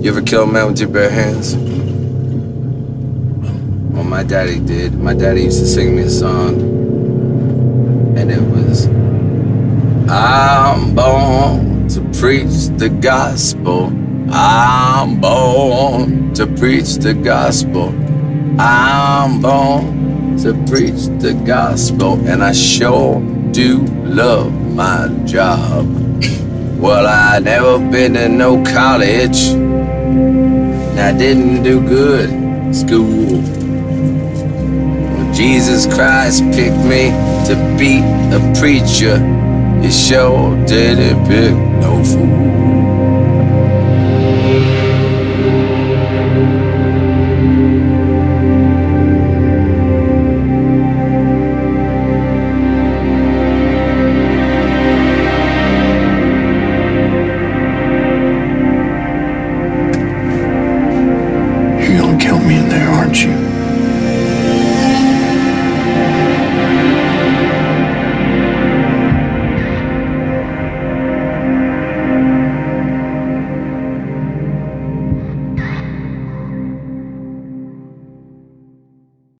You ever kill a man with your bare hands? Well, my daddy did. My daddy used to sing me a song, and it was I'm born to preach the gospel. I'm born to preach the gospel. I'm born to preach the gospel, and I sure do love my job. Well, I never been to no college. and I didn't do good school. When Jesus Christ picked me to be a preacher, he sure didn't pick no fool. Me in there, aren't you?